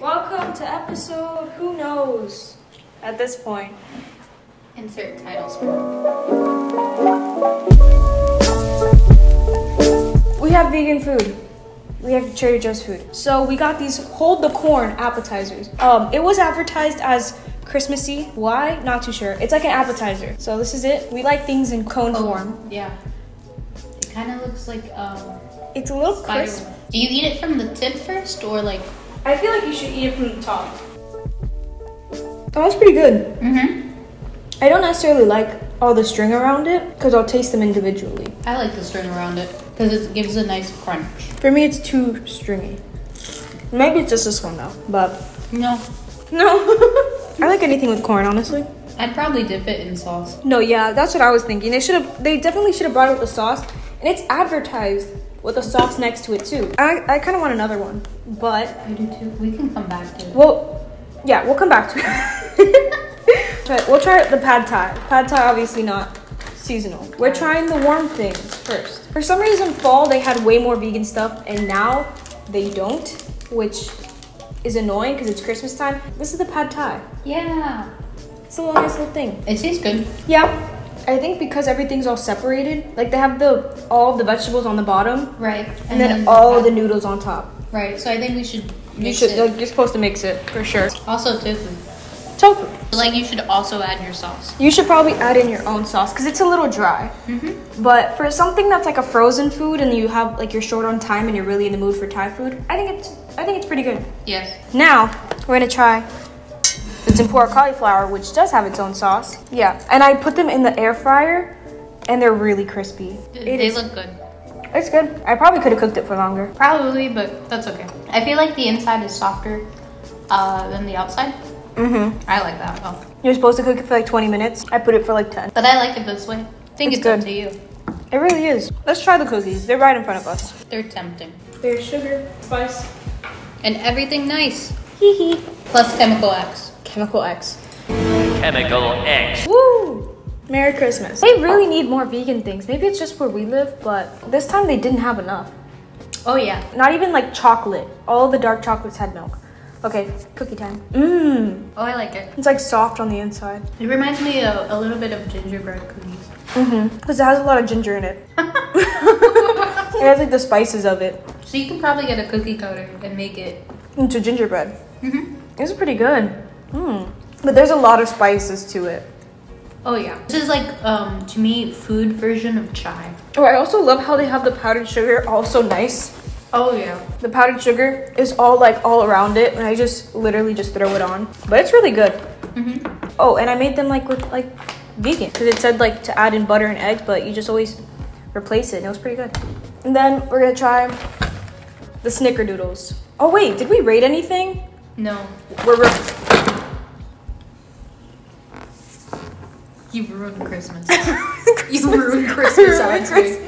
Welcome to episode Who Knows at this point. Insert titles. We have vegan food. We have Trader Joe's food. So we got these hold the corn appetizers. Um, it was advertised as Christmassy. Why? Not too sure. It's like an appetizer. So this is it. We like things in cone form. Yeah. It kind of looks like um. It's a little Spider. crisp. Do you eat it from the tip first or like? I feel like you should eat it from the top. That that's pretty good. Mm-hmm. I don't necessarily like all the string around it because I'll taste them individually. I like the string around it because it gives a nice crunch. For me, it's too stringy. Maybe it's just this one though, but No, no. I like anything with corn, honestly. I'd probably dip it in sauce. No, yeah, that's what I was thinking. They should have. They definitely should have brought it with the sauce, and it's advertised with a sauce next to it too. I I kind of want another one, but I do too. We can come back to it. well, yeah, we'll come back to it. Try- we'll try the pad thai. Pad thai, obviously not seasonal. We're trying the warm things first. For some reason, fall they had way more vegan stuff, and now they don't, which is annoying because it's Christmas time. This is the pad thai. Yeah. It's a little nice little thing. It tastes good. Yeah, I think because everything's all separated, like they have the all the vegetables on the bottom, Right. and, then, all of the noodles on top. Right. So I think we should you should. It. Like, you're supposed to mix it for sure. also tofu. Tofu. Like you should also add your sauce. You should probably add in your own sauce because it's a little dry. Mm-hmm. But for something that's like a frozen food and you have like you're short on time and you're really in the mood for Thai food, I think it's I think it's pretty good. Yes. Now we're gonna try the tempura cauliflower, which does have its own sauce. Yeah, and I put them in the air fryer, and they're really crispy. It they is- look good. It's good. I probably could have cooked it for longer. Probably, but that's okay. I feel like the inside is softer uh, than the outside. Mm-hmm. I like that though. You're supposed to cook it for like 20 minutes. I put it for like 10. But I like it this way. I think It's it's, up good. to you. It really is. Let's try the cookies. They're right in front of us. They're tempting. There's sugar, spice, And everything nice. hee hee. Plus chemical X. Chemical X. Chemical X. Woo! Merry Christmas. They really need more vegan things. Maybe it's just where we live, but this time they didn't have enough. Oh yeah. Not even like chocolate. All the dark chocolates had milk. Okay, cookie time. Mmm. Oh, I like it. It's like soft on the inside. It reminds me of a little bit of gingerbread cookies. Mm-hmm. Because it has a lot of ginger in it. it has like the spices of it So you can probably get a cookie cutter and make it. into gingerbread. Mm-hmm. It's pretty good. Mm. But there's a lot of spices to it. Oh yeah. This is like um to me food version of chai. Oh, I also love how they have the powdered sugar also nice. Oh yeah. The powdered sugar is all like all around it, and I just literally just throw it on. But it's really good. Mm-hmm. Oh, and I made them like with like vegan because it said like to add in butter and egg, but you just always replace it, and it was pretty good. And then we're gonna try the snickerdoodles. Oh wait, did we rate anything? No. We're re- You ruined Christmas. you ruined Christmas, actually.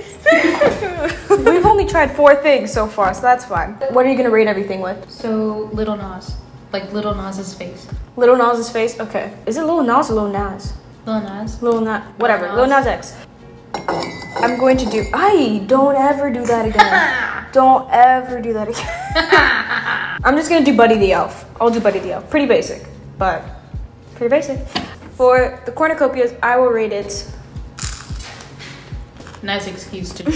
We've only tried four things so far, so that's fine. What are you gonna rate everything with? So Little Nas, like Little Nas's face. Little Nas's face. Okay. Is it Little Nas or Little Nas? Little Nas. Lil Nas, whatever. Lil Lil Nas. Nas X. I'm going to do. I don't ever do that again. don't ever do that again. I'm just gonna do Buddy the Elf. I'll do Buddy the Elf. Pretty basic, but pretty basic. For the cornucopias, I will rate it. Nice excuse to.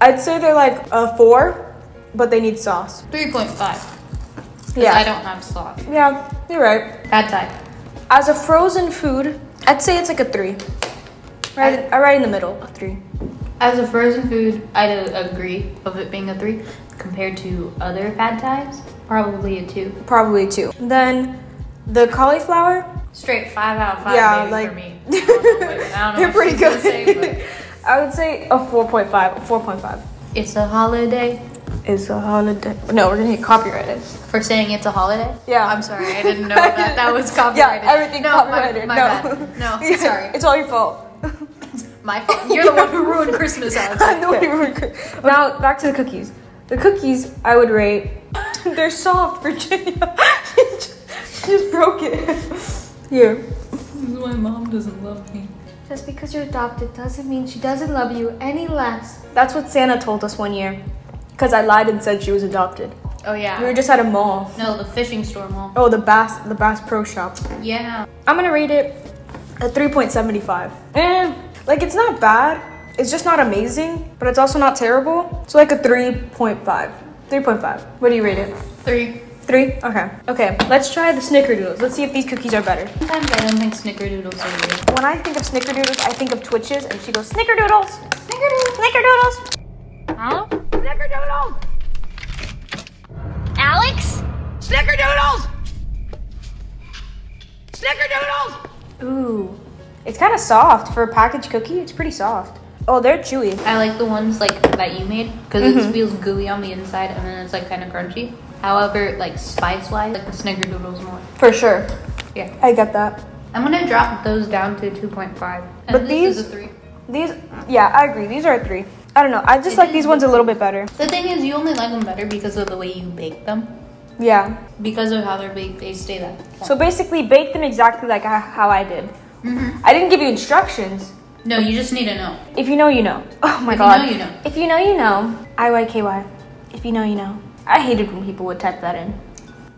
I'd say they're like a four, but they need sauce. Three point five. Yeah. I don't have sauce. Yeah, you're right. Pad Thai. As a frozen food, I'd say it's like a three. Right, I, right in the middle, a three. As a frozen food, I'd uh, agree of it being a three. Compared to other pad thais, probably a two. Probably two. Then the cauliflower, Straight five out of five. Yeah, maybe like- for me. I don't know what- I don't know they're pretty good. say, but I would say a 4.5. 4.5. it's a holiday. It's a holiday. No, we're gonna get copyrighted. For saying it's a holiday? Yeah. I'm sorry, I didn't know that that was copyrighted. Yeah, everything no, copyrighted. My, my no. bad. No, Yeah, sorry. It's all your fault. My fault. You're the one who ruined Christmas, Alex. I know you were good. Now back to the cookies. The cookies I would rate. They're soft, Virginia. She just broke it. Here. This is why mom doesn't love me. Just because you're adopted doesn't mean she doesn't love you any less. That's what Santa told us one year. Because I lied and said she was adopted. Oh yeah. We were just at a mall. no, the fishing store mall. Oh, the Bass, the Bass Pro Shop. Yeah. I'm gonna rate it a 3.75. Eh, like it's not bad. It's just not amazing, but it's also not terrible. So like a 3.5. 3.5. What do you rate it? Three. Three? Okay. Okay, let's try the snickerdoodles. Let's see if these cookies are better. Sometimes I don't think snickerdoodles are real. When I think of snickerdoodles, I think of Twitches, and she goes, Snickerdoodles! Snickerdoodles! Snickerdoodles! Huh? Snickerdoodles! Alex? Snickerdoodles! Snickerdoodles! Ooh. It's kind of soft for a packaged cookie. It's pretty soft. Oh, they're chewy. I like the ones like that you made because it mm-hmm. feels gooey on the inside and then it's like kind of crunchy. However, like spice wise, like the snickerdoodles more. For sure. Yeah. I get that. I'm gonna drop those down to 2.5. But this is these- a three. These, yeah, I agree. These are a three. I don't know. I just It like these ones a little bit better. The thing is, you only like them better because of the way you bake them. Yeah. Because of how they're baked, they stay that. So basically, bake them exactly like how I did. Mhm. I didn't give you instructions. No, you just need to know. If you know, you know. Oh my god. If you know, you know. If you know, you know. IYKY. If you know, you know. I hated when people would type that in.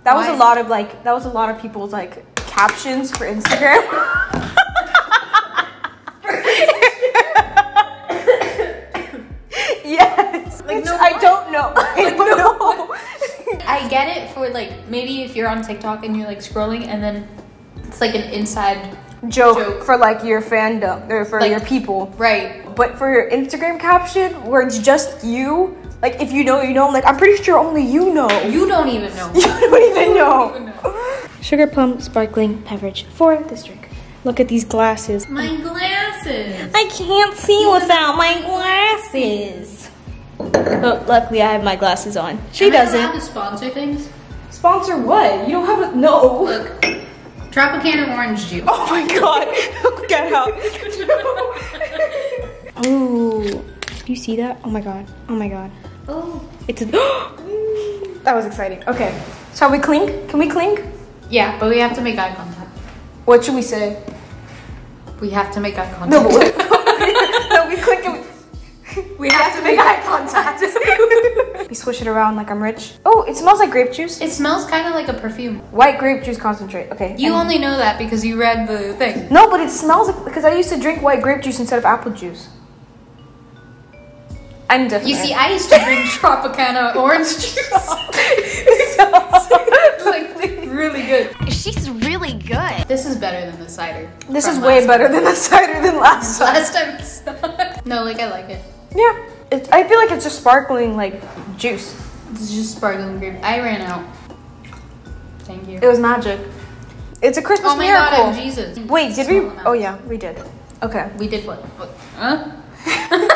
That was a lot of like, that was a lot of people's like captions for Instagram. yes. Like, no, I don't know. I don't know. I get it for like maybe if you're on TikTok and you're like scrolling and then it's like an inside Joke, Joke. for like your fandom or for Like- your people. right. But for your Instagram caption where it's just you, like if you know, you know, like I'm pretty sure only you know. You don't even know. You don't even know. even know. Sugar plum sparkling beverage for this drink. Look at these glasses. My glasses. I can't see without my glasses. But luckily, I have my glasses on. She Am I allowed doesn't. to sponsor things. Sponsor what? You don't have a no. Look, Tropicana orange juice. Oh my god! Get out! Ooh, Do you see that? Oh my god! Oh my god! Oh. It's a. that was exciting. Okay, shall we clink? Can we clink? Yeah, but we have to make eye contact. What should we say? We have to make eye contact. No, but no, we clink and we, we have to make eye contact. we swish it around like I'm rich. Oh, it smells like grape juice. It smells kind of like a perfume. White grape juice concentrate. Okay. You only know that because you read the thing. No, but it smells like because I used to drink white grape juice instead of apple juice. I'm different. You see, I used to drink Tropicana orange juice. like really good. She's really good. This is better than the cider. this is way last better than the cider than last time. time. Last time it sucked. No, like I like it. Yeah, it, I feel like it's just sparkling like juice. It's just sparkling grape. I ran out. Thank you. It was magic. It's a Christmas Oh my miracle. god, I'm Jesus. Wait, did we? Amount. Oh yeah, we did. Okay. We did what? what? Huh?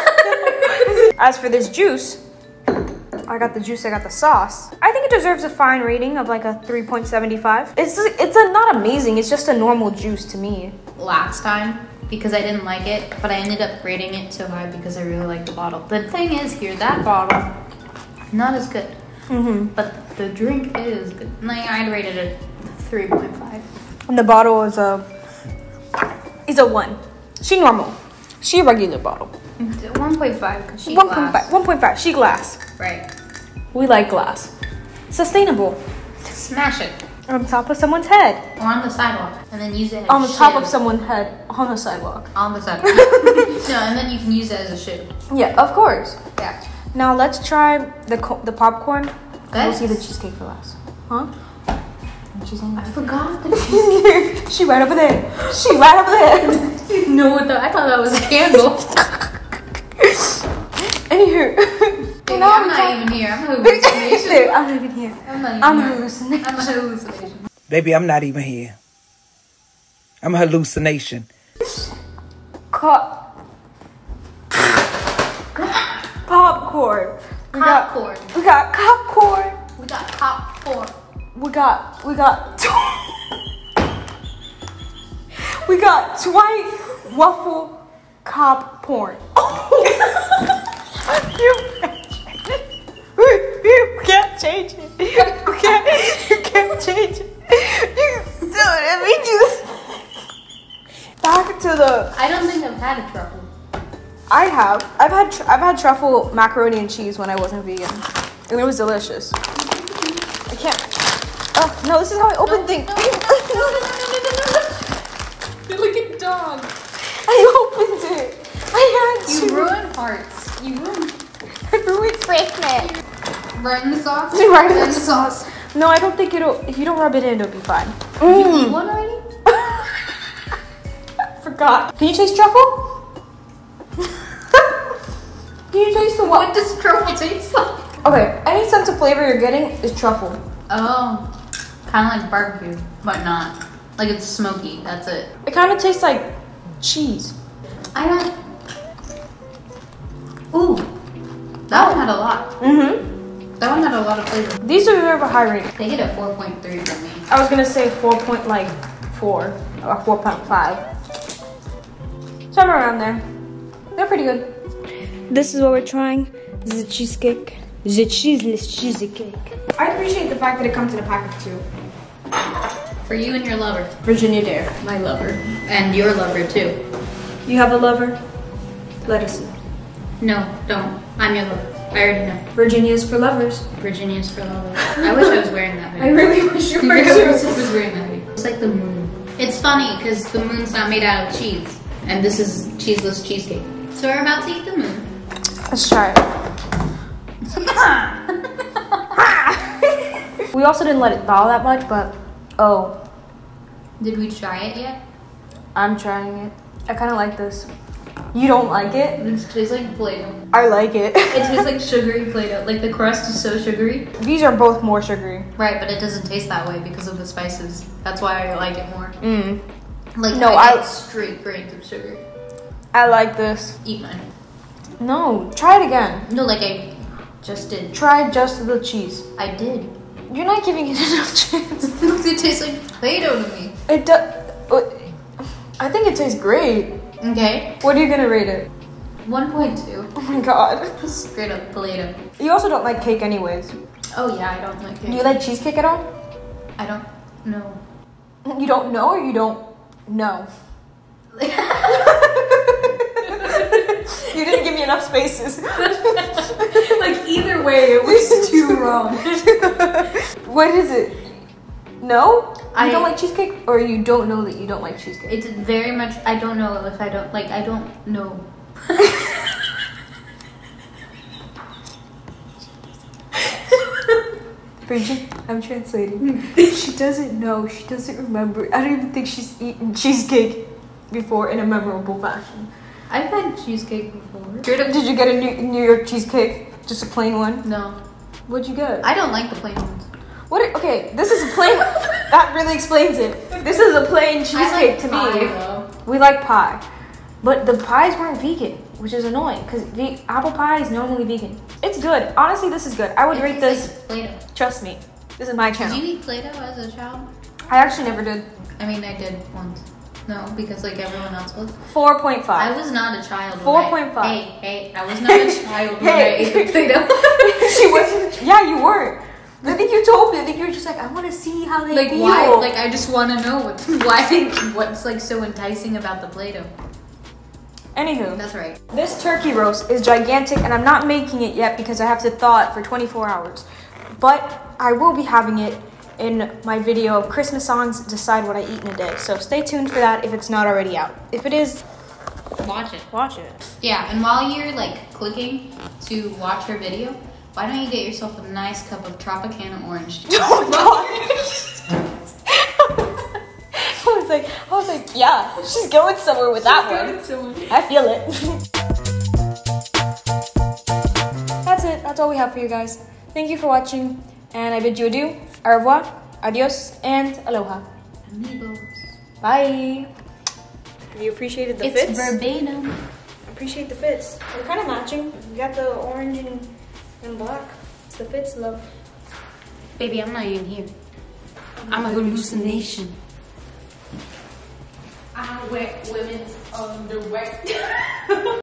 As for this juice, I got the juice. I got the sauce. I think it deserves a fine rating of like a 3.75. It's it's a, not amazing. It's just a normal juice to me. Last time because I didn't like it, but I ended up rating it so high because I really liked the bottle. The thing is here, that bottle, not as good. Mm-hmm. But the drink is good. Like I'd rated it a 3.5. And the bottle is a is a one. She normal. She regular bottle. 1.5 because she 1.5. glass. 1.5. She glass. Right. We like glass. Sustainable. Smash it. On top of someone's head. Or on the sidewalk. And then use it as On the top of someone's head. On the sidewalk. On the sidewalk. no, and then you can use it as a shoe. Yeah, of course. Yeah. Now let's try the co- the popcorn. We'll see the cheesecake for last. Huh? I forgot the cheesecake. she right over there. She right over there. No, what the? I thought that was a candle. Anywho. Baby, Now I'm we not talk- even here. I'm a hallucination. There, I'm even here. I'm not even I'm a here. hallucination. I'm a hallucination. Baby, I'm not even here. I'm a hallucination. Co- popcorn. We got Popcorn. we got popcorn. We got popcorn. We got we got we got Dwight waffle cop porn. You, you can't change it. You can't you can't change it. You, dude, let me do back to the I don't think I've had a truffle. I have. I've had tr- I've had truffle macaroni and cheese when I wasn't vegan, and it was delicious. I can't. Oh no, this is how I open things. You're Right in the sauce. Right in the sauce. No, I don't think it'll. If you don't rub it in, it'll be fine. You Mm. eat one already? Forgot. Can you taste truffle? Can you taste the What what? does truffle taste like? Okay, any sense of flavor you're getting is truffle. Oh, kind of like barbecue, but not. Like it's smoky. That's it. It kind of tastes like cheese. I don't. Ooh, that one had a lot. Mm-hmm. That one had a lot of flavor. These deserve very high rating. They get a 4.3 from me. I was gonna say four point like four or four point five. Somewhere around there. They're pretty good. This is what we're trying. The cheesecake. The cheeseless cheesecake. I appreciate the fact that it comes in a pack of two. For you and your lover. Virginia Dare. My lover. And your lover too. You have a lover? Let us know. No, don't. I'm your lover. I already know. Virginia is for lovers. Virginia's for lovers. I wish I was wearing that I really wish you I were wish too. I was wearing that hoodie. It's like the moon. It's funny because the moon's not made out of cheese. And this is cheeseless cheesecake. So we're about to eat the moon. Let's try it. we also didn't let it thaw that much, but oh, Did we try it yet? I'm trying it. I kind of like this. You don't like it? It tastes like Play-Doh. I like it. It tastes like sugary Play-Doh. Like the crust is so sugary. These are both more sugary. Right, but it doesn't taste that way because of the spices. That's why I like it more. Mm. Like No, I, I- straight grains of sugar. I like this. Eat mine. No, try it again. No, like I just did. Try just the cheese. I did. You're not giving it enough chance. it tastes like Play-Doh to me. It does. I think it tastes great. Okay. What are you gonna rate it? 1.2. Oh my god. Straight up Play-Doh. You also don't like cake, anyways. Oh yeah, I don't like Do you like cheesecake at all? I don't know. You don't know, or you don't know. You didn't give me enough spaces. like either way, it was too wrong. what is it? No? You I- don't like cheesecake? Or you don't know that you don't like cheesecake? It's very much. I don't know if I don't like. I don't know. Bridget, I'm translating. Hmm. she doesn't know. She doesn't remember. I don't even think she's eaten cheesecake before in a memorable fashion. I've had cheesecake before. Did you get a New, New York cheesecake? Just a plain one? No, What'd you get? I don't like the plain ones. What? Okay, this is a plain. that really explains it. This is a plain cheesecake to me. Though. We like pie, but the pies weren't vegan, which is annoying because the apple pie is normally vegan. It's good. Honestly, this is good. I would It rate this. like Trust me, this is my Did channel. you eat Play-Doh as a child? I actually never did. I mean, I did once. No, because like everyone else was. 4.5. I was not a child. when I- 4.5. Hey, hey, I was not a child when I Hey. ate the Play-Doh. she wasn't. Yeah, you were. I think you told me. I think you were just like, I want to see how they like feel. why? Like I just want to know what, why. What's like so enticing about the Play-Doh? Anywho, That's right. this turkey roast is gigantic, and I'm not making it yet because I have to thaw it for 24 hours. But I will be having it in my video of Christmas songs. Decide what I eat in a day. So stay tuned for that if it's not already out. If it is, Watch it. watch it. Yeah, and while you're like clicking to watch her video, why don't you get yourself a nice cup of Tropicana orange juice? Oh God. I was like, I was like, yeah, she's going somewhere with that one. I feel it. That's it. That's all we have for you guys. Thank you for watching, and I bid you adieu, au revoir, adios, and aloha. Amigos. Bye. You appreciated the It's fits? verbatim. Appreciate the fits. They're kind of matching. You got the orange and, and black. It's the fits, love. Baby, I'm not even here. I'm a hallucination. I wear women's underwear.